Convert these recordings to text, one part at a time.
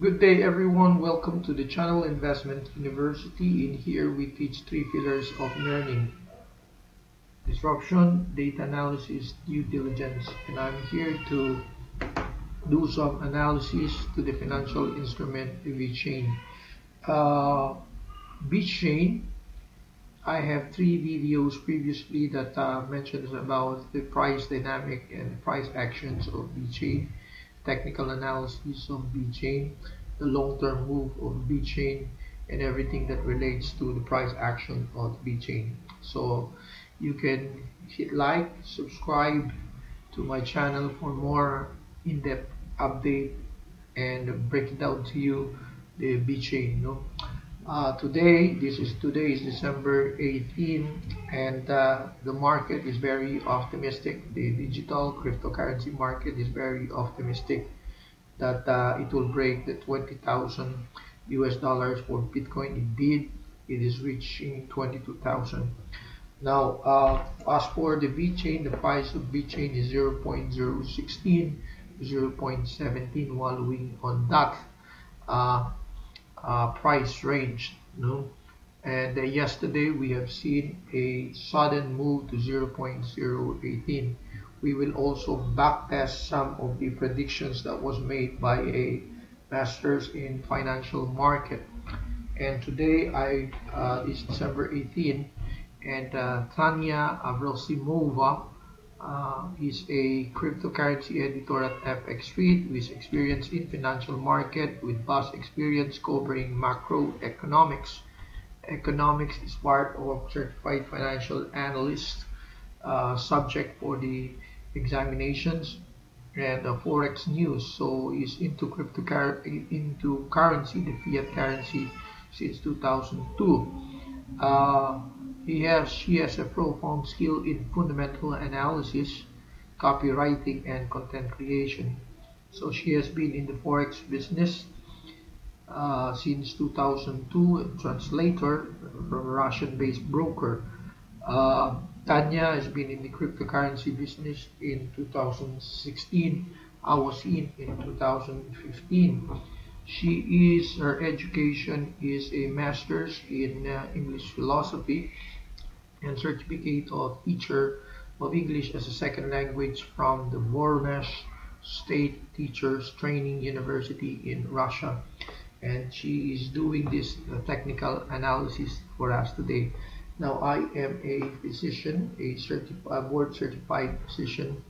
Good day everyone, welcome to the channel Investment University. In here we teach three pillars of learning. Disruption, data analysis, due diligence. And I'm here to do some analysis to the financial instrument VeChain. Uh, VeChain, I have three videos previously that uh, mentions about the price dynamic and price actions of VeChain, technical analysis of VeChain, the long-term move of VeChain, and everything that relates to the price action of VeChain. So you can hit like, subscribe to my channel for more in-depth update and break it down to you the VeChain. You know? Uh, today, this is today is December 18, and uh, the market is very optimistic. The digital cryptocurrency market is very optimistic that uh, it will break the 20,000 US dollars for Bitcoin. Indeed. It is reaching 22,000. Now, uh, as for the VeChain, the price of VeChain is 0.016, 0.17, wallowing on that. Uh, price range. You know? And uh, yesterday we have seen a sudden move to 0.018. We will also backtest some of the predictions that was made by a masters in financial market. And today I uh, is December 18, and uh, Tanya Abrosimova uh, is a cryptocurrency editor at FX Street with experience in financial market with vast experience covering macroeconomics. Economics is part of certified financial analyst uh, subject for the examinations and uh, forex news. So he's into cryptocurrency, into currency, the fiat currency since 2002. He has, she has a profound skill in fundamental analysis, copywriting, and content creation. So she has been in the forex business uh, since 2002, a translator from a Russian-based broker. Uh, Tanya has been in the cryptocurrency business in 2016. I was in in 2015. She is her education is a master's in uh, English philosophy and certificate of teacher of English as a second language from the Voronezh State Teachers Training University in Russia. And she is doing this uh, technical analysis for us today. Now, I am a physician, a certified, board certified physician,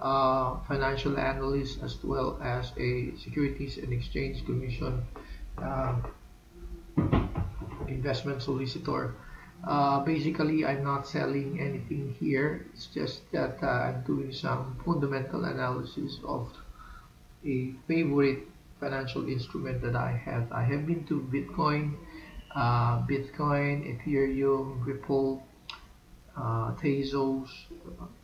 uh, financial analyst, as well as a Securities and Exchange Commission uh, investment solicitor. Uh, basically, I'm not selling anything here. It's just that uh, I'm doing some fundamental analysis of a favorite financial instrument that I have. I have been to Bitcoin, uh, Bitcoin, Ethereum, Ripple, uh, Tezos,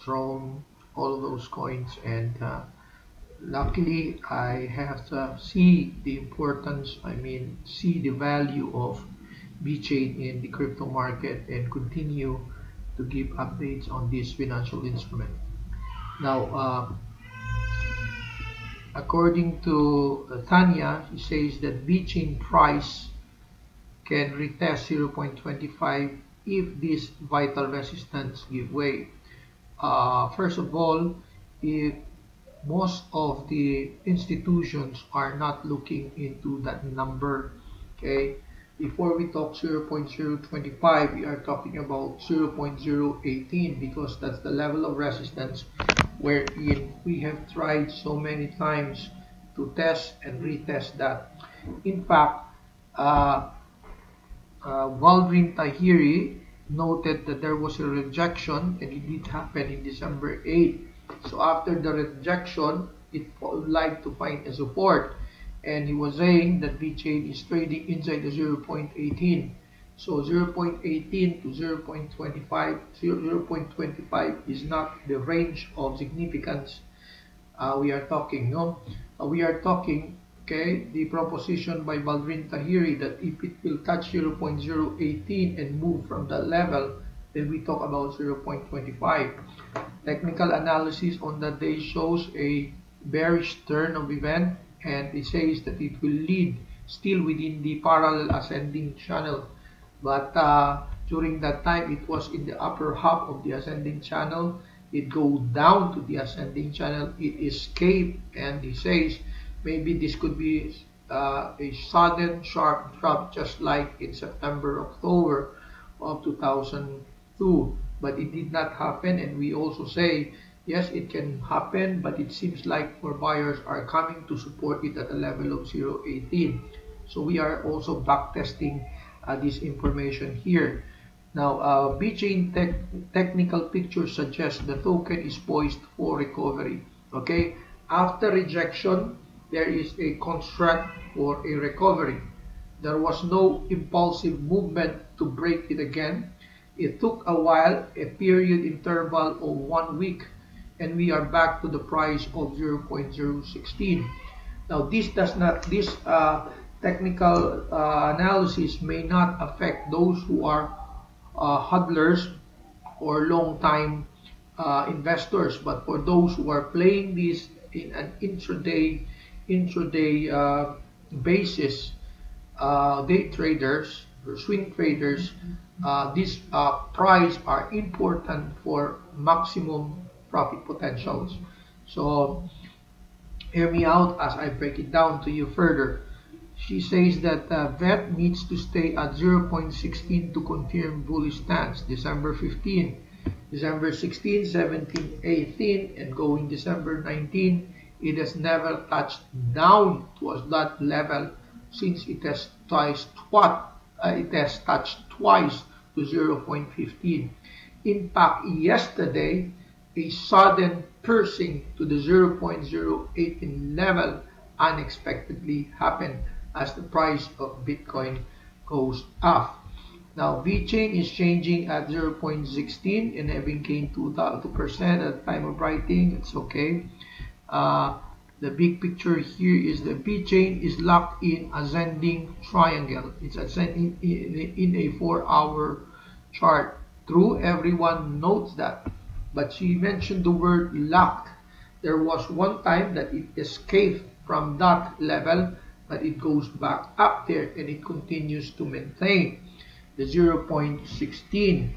Tron, all of those coins, and uh, luckily I have to see the importance. I mean, see the value of VeChain in the crypto market and continue to give updates on this financial instrument. Now, uh, according to uh, Tanya, she says that VeChain price can retest 0.25 if this vital resistance give way. Uh, first of all, if most of the institutions are not looking into that number, okay, before we talk 0.025 we are talking about 0.018 because that's the level of resistance wherein we have tried so many times to test and retest that. In fact uh, uh, Valdrin Tahiri noted that there was a rejection and it did happen in December 8 so after the rejection it would like to find a support and he was saying that VeChain is trading inside the 0.18 so 0.18 to 0.25 0.25 is not the range of significance uh, we are talking no? Uh, we are talking okay the proposition by Valdrin Tahiri that if it will touch 0.018 and move from that level then we talk about 0.25 technical analysis on that day shows a bearish turn of event and it says that it will lead still within the parallel ascending channel. But uh, during that time it was in the upper half of the ascending channel. It go down to the ascending channel. It escaped and he says maybe this could be uh, a sudden sharp drop just like in September October of 2002 but it did not happen and we also say yes it can happen but it seems like more buyers are coming to support it at a level of 0.18 so we are also backtesting uh, this information here. Now, uh, tech, technical picture suggests the token is poised for recovery. Okay, after rejection, there is a construct for a recovery. There was no impulsive movement to break it again. It took a while, a period interval of one week, and we are back to the price of 0.016. Now, this does not, this uh, technical uh, analysis may not affect those who are uh, hodlers or long-time uh, investors, but for those who are playing this in an intraday intraday uh, basis, uh, day traders or swing traders, these price are important for maximum profit potentials. So hear me out as I break it down to you further she says that uh, VET needs to stay at 0.16 to confirm bullish stance. December 15, December 16, 17, 18, and going December 19, it has never touched down towards that level since it has twice what uh, it has touched twice to 0.15. In fact, yesterday, a sudden piercing to the 0.018 level unexpectedly happened as the price of Bitcoin goes up. Now, VeChain is changing at 0.16 and having gained 2% at the time of writing. It's okay. Uh, the big picture here is the VeChain is locked in ascending triangle. It's ascending in, a 4-hour chart. True, everyone notes that. But she mentioned the word locked. There was one time that it escaped from that level but it goes back up there and it continues to maintain the 0.16.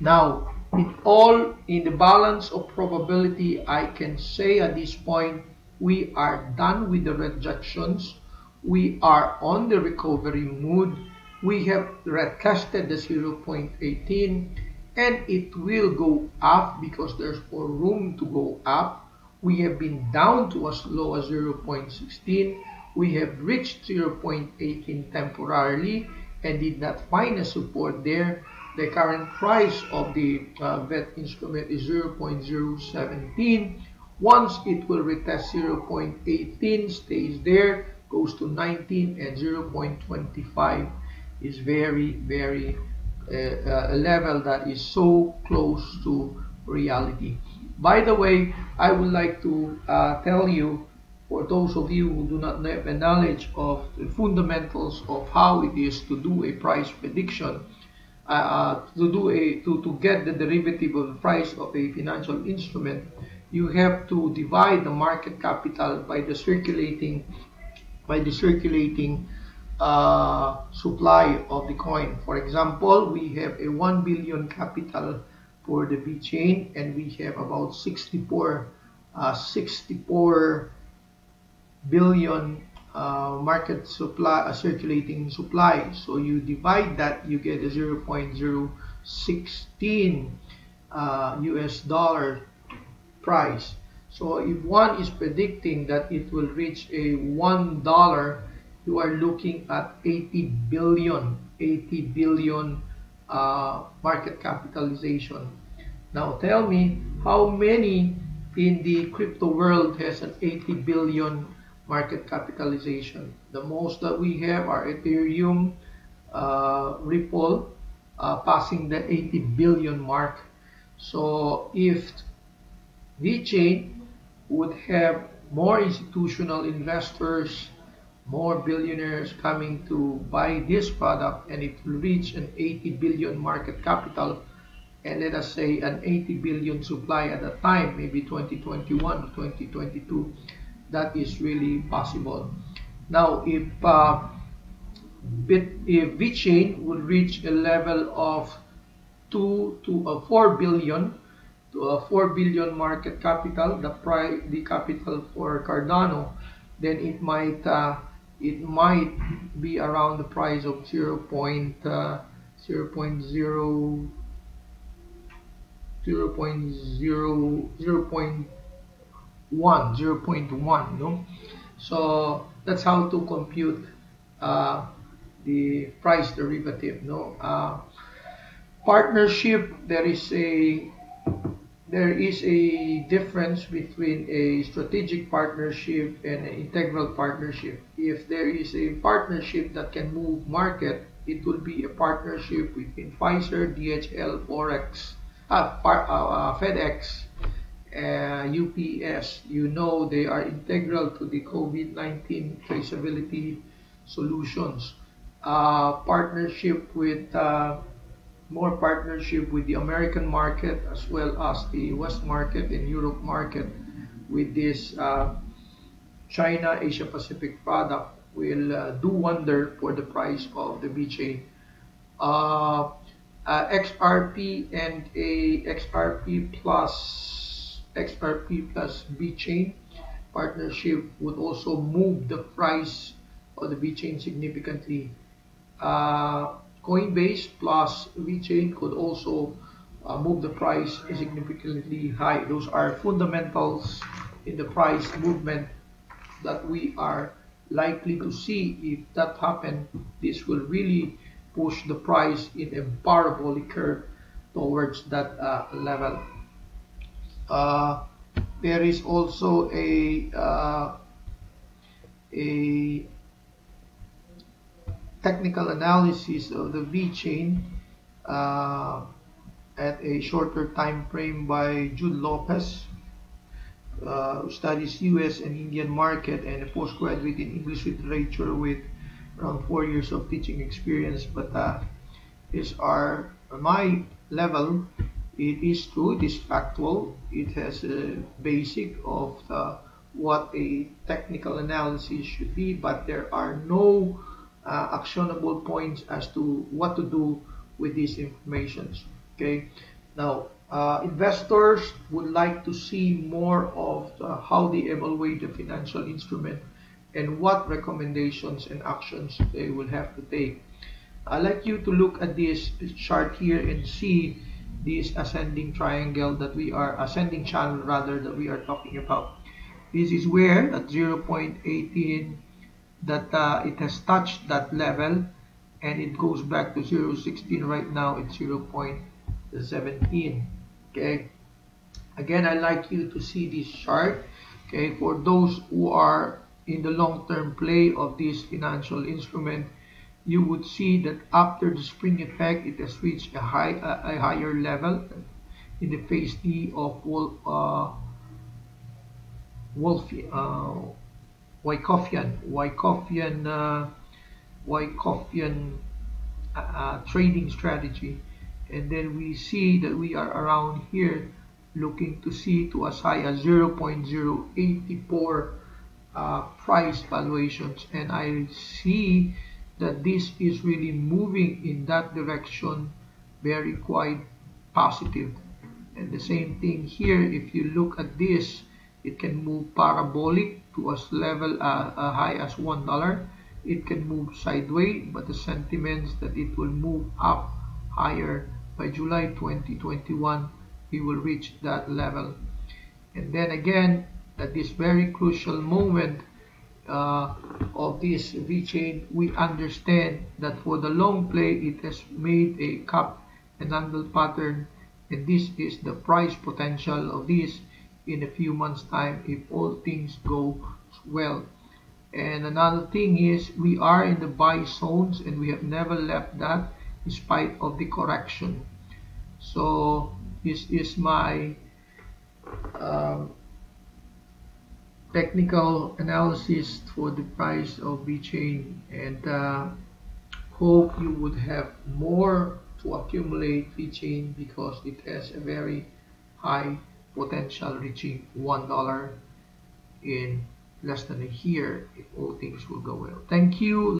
Now, in all, in the balance of probability, I can say at this point, we are done with the rejections. We are on the recovery mood. We have retested the 0.18 and it will go up because there's more room to go up. We have been down to as low as 0.16 we have reached 0.18 temporarily and did not find a support there. The current price of the uh, VET instrument is 0.017. Once it will retest 0.18, stays there, goes to 19 and 0.25 is very, very uh, uh, a level that is so close to reality. By the way, I would like to uh, tell you for those of you who do not have a knowledge of the fundamentals of how it is to do a price prediction, uh, uh, to do a to, to get the derivative of the price of a financial instrument, you have to divide the market capital by the circulating by the circulating uh, supply of the coin. For example, we have a 1 billion capital for the VeChain and we have about 64 uh, 64 billion uh, market supply, uh, circulating supply. So you divide that, you get a 0.016 uh, US dollar price. So if one is predicting that it will reach a one dollar, you are looking at 80 billion, 80 billion uh, market capitalization. Now tell me how many in the crypto world has an 80 billion market capitalization. The most that we have are Ethereum, uh, Ripple, uh, passing the 80 billion mark. So if VeChain would have more institutional investors, more billionaires coming to buy this product and it will reach an 80 billion market capital and let us say an 80 billion supply at a time, maybe 2021 or 2022, that is really possible. Now, if uh, bit, if VeChain would reach a level of two to a four billion to a four billion market capital, the price, the capital for Cardano, then it might uh, it might be around the price of 0. Point, uh, 0. 0.0 0. 0.0 0. 0.1 0. 0.1 no so that's how to compute uh, the price derivative no uh, partnership there is a there is a difference between a strategic partnership and an integral partnership. If there is a partnership that can move market, it will be a partnership between Pfizer, DHL, Forex, uh, uh, uh, FedEx, UPS. You know they are integral to the COVID-19 traceability solutions. Uh, partnership with uh, more partnership with the American market as well as the West market and Europe market with this uh, China Asia Pacific product will uh, do wonder for the price of the VeChain. Uh, uh XRP and a XRP plus XRP plus VeChain partnership would also move the price of the VeChain significantly. Coinbase plus VeChain could also uh, move the price significantly high. Those are fundamentals in the price movement that we are likely to see. If that happen, this will really push the price in a parabolic curve towards that uh, level. Uh, there is also a uh, a technical analysis of the VeChain uh, at a shorter time frame by Jude Lopez, uh, who studies U.S. and Indian market and a postgraduate in English literature with around four years of teaching experience. But uh, these are my level. It is true. It is factual. It has a basic of the, what a technical analysis should be, but there are no uh, actionable points as to what to do with these informations. Okay. Now, uh, investors would like to see more of uh, how they evaluate the financial instrument and what recommendations and actions they will have to take. I'd like you to look at this chart here and see this ascending triangle that we are, ascending channel rather, that we are talking about. This is where at 0.18 that uh, it has touched that level and it goes back to 0.16 right now it's 0.17 okay? Again I like you to see this chart okay? For those who are in the long-term play of this financial instrument you would see that after the spring effect it has reached a high a, a higher level in the phase D of Wolf, uh, Wolf uh, Wyckoffian, Wyckoffian, uh, uh, uh, trading strategy. And then we see that we are around here looking to see to as high as 0.084 uh, price valuations. And I see that this is really moving in that direction very quite positive. And the same thing here, if you look at this, it can move parabolic to a level uh, uh, high as one dollar it can move sideways but the sentiments that it will move up higher by July 2021 we will reach that level. And then again at this very crucial moment uh, of this VeChain we understand that for the long play it has made a cup and handle pattern and this is the price potential of this in a few months time if all things go well. And another thing is we are in the buy zones and we have never left that in spite of the correction. So this is my um, technical analysis for the price of VeChain and uh, hope you would have more to accumulate VeChain because it has a very high potential reaching one dollar in less than a year, if all things will go well. Thank you.